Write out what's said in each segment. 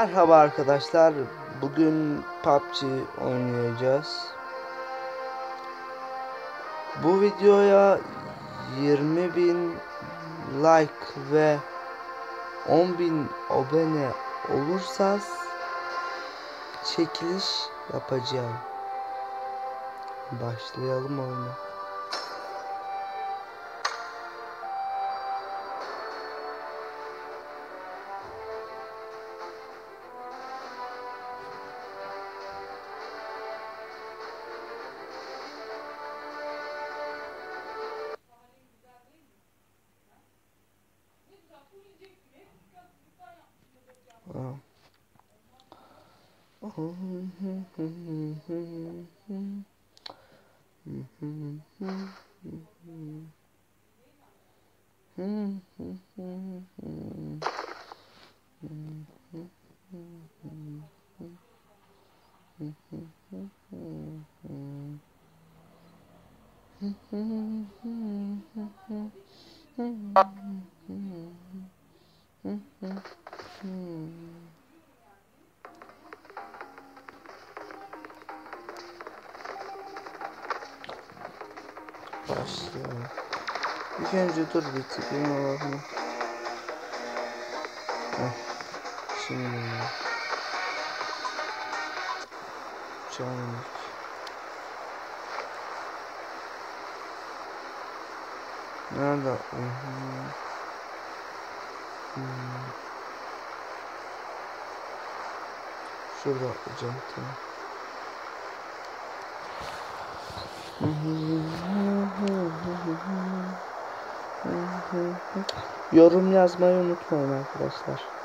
Merhaba arkadaşlar. Bugün PUBG oynayacağız. Bu videoya 20.000 like ve 10.000 abone olursa çekiliş yapacağım. Başlayalım oyuna. Başlayalım. İlk önce dur bir tıklayayım Şimdi. Canım. Nerede? Hı hı. Hmm. Şurada atlayacağım tamam. Yorum yazmayı unutmayın arkadaşlar.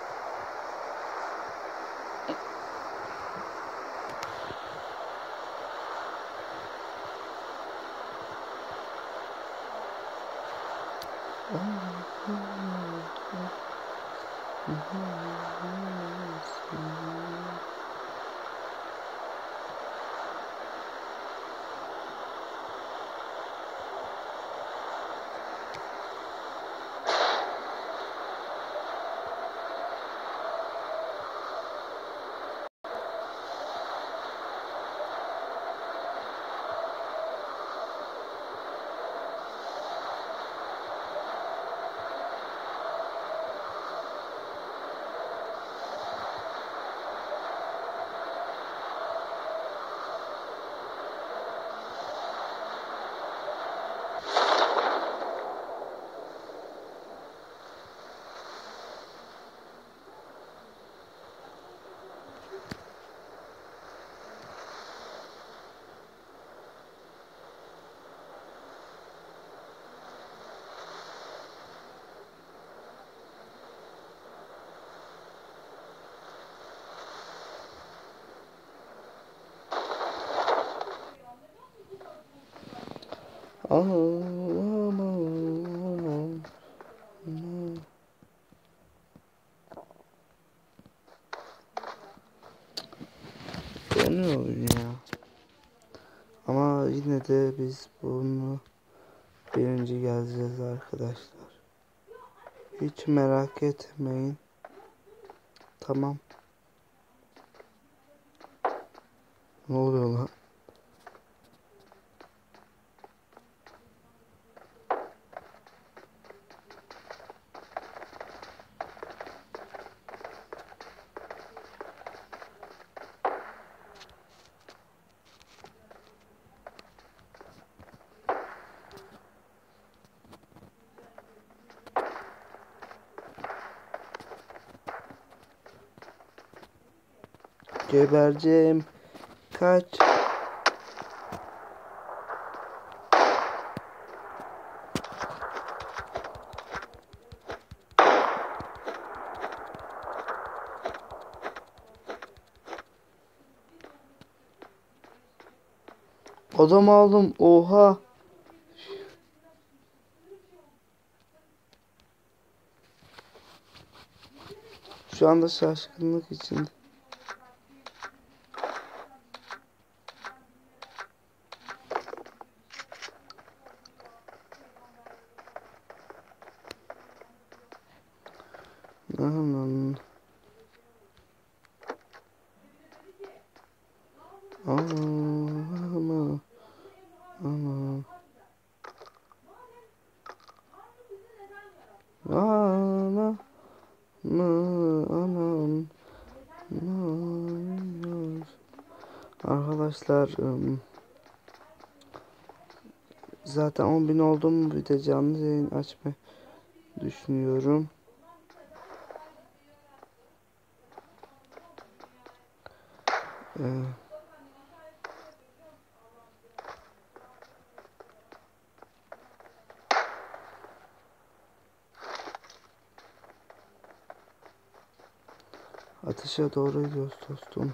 Ağlamam. Oyun ya. Ama yine de biz bunu birinci geleceğiz arkadaşlar. Hiç merak etmeyin. Tamam. Ne oluyor lan? Gebereceğim. Kaç. Adam aldım. Oha. Şu anda şaşkınlık içinde. Aman. Aman. Aman. Aman. Aman. Aman. Aman. Arkadaşlar zaten 10.000 oldu mu bir de canlı yayın açmayı düşünüyorum. Ee, Ateşe doğru gidiyoruz dostum.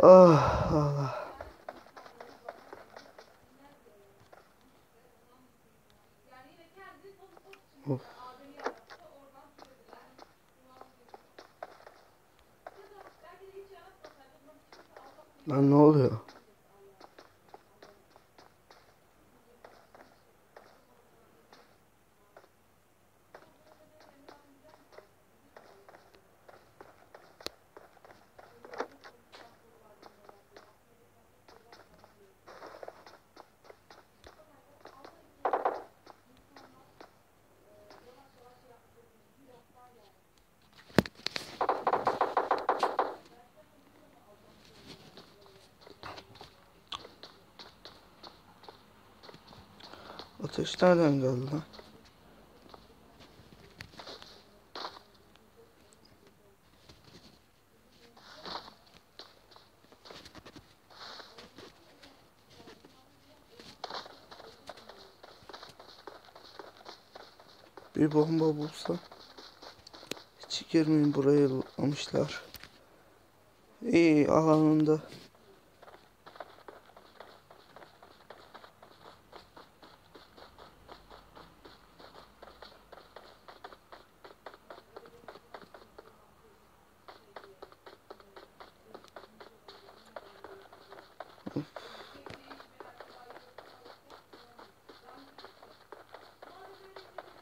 Oh Allah. Ateş nereden geldi lan? Bir bomba bulsa hiç girmeyin buraya bulmamışlar. İyi alanında.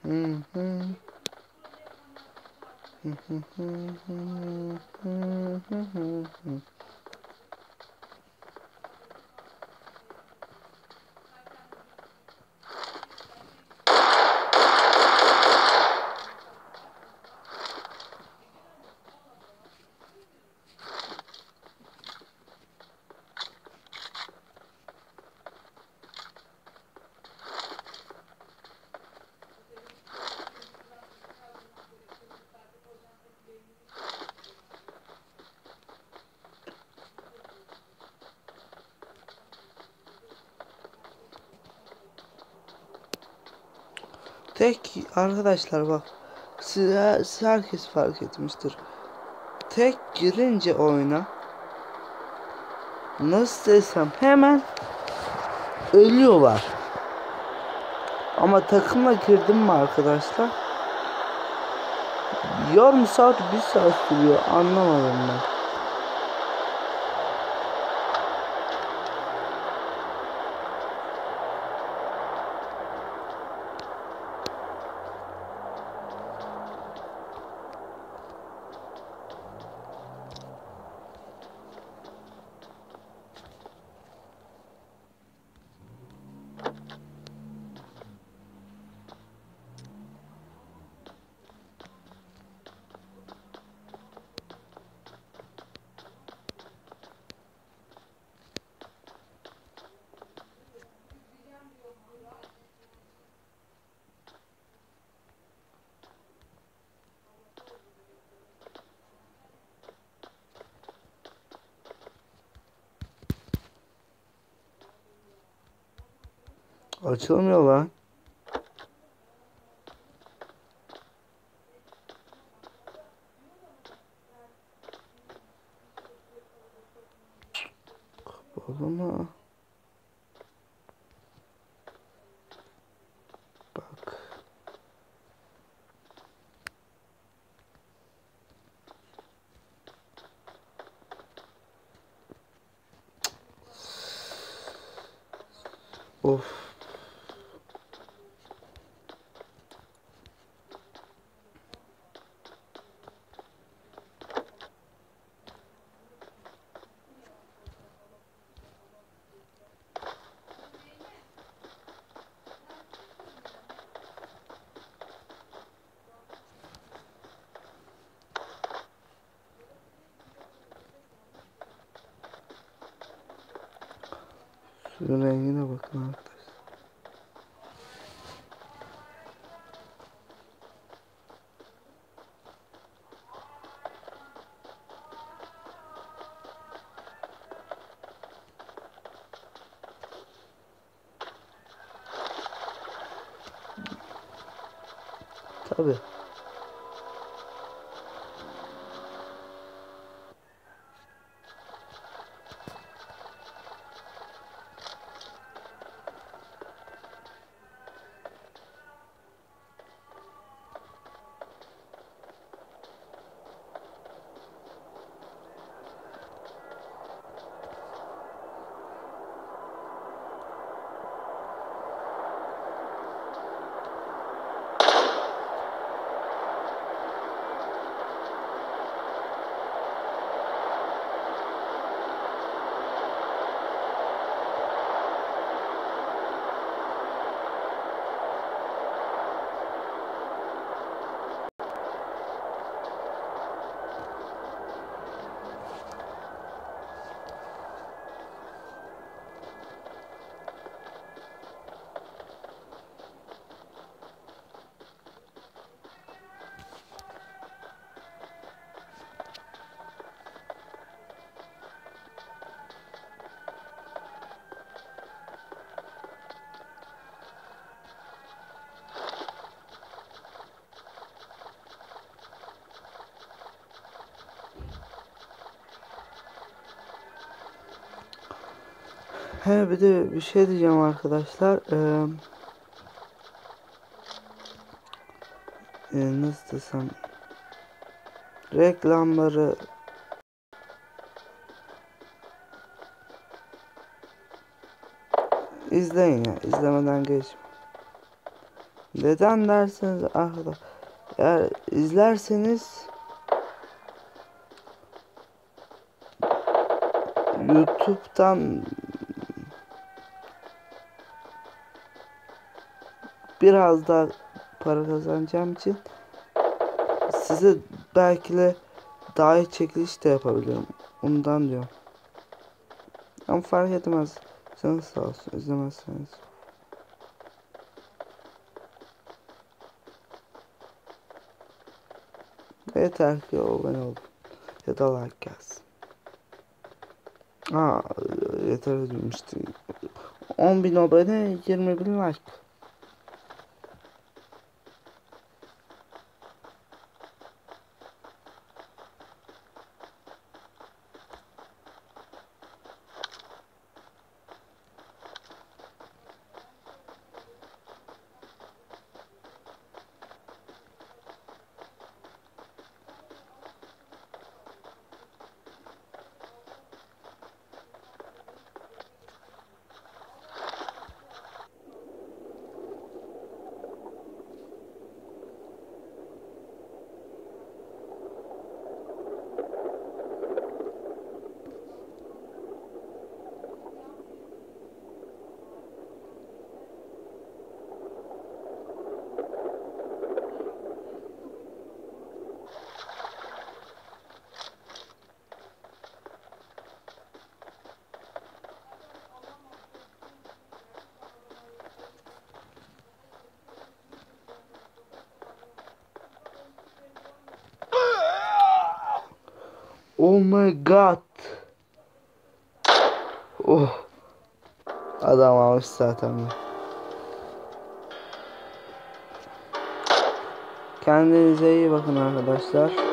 Hı Tek arkadaşlar bak size, herkes fark etmiştir. Tek girince oyuna nasıl desem hemen ölüyorlar. Ama takımla girdim mi arkadaşlar? Yarım saat bir saat sürüyor anlamadım ben. Açılmıyor lan. Kapalı mı? Bak. Of. Suyun rengine bakın arkadaşlar. Tabii. He bir de bir şey diyeceğim arkadaşlar. Ee, nasıl desem reklamları izleyin ya izlemeden geçme. Neden derseniz arkadaşlar eğer izlerseniz YouTube'dan biraz daha para kazanacağım için size belki de daha iyi çekiliş de yapabilirim. Ondan diyorum. Ama fark etmez. Canınız sağ olsun izlemezseniz. Yeter ki abone olun. Ya da like gelsin. Aa yeter demiştim. 10.000 abone 20.000 like. Oh my god. Oh. Adam almış zaten. Kendinize iyi bakın arkadaşlar.